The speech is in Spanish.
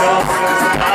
Self-as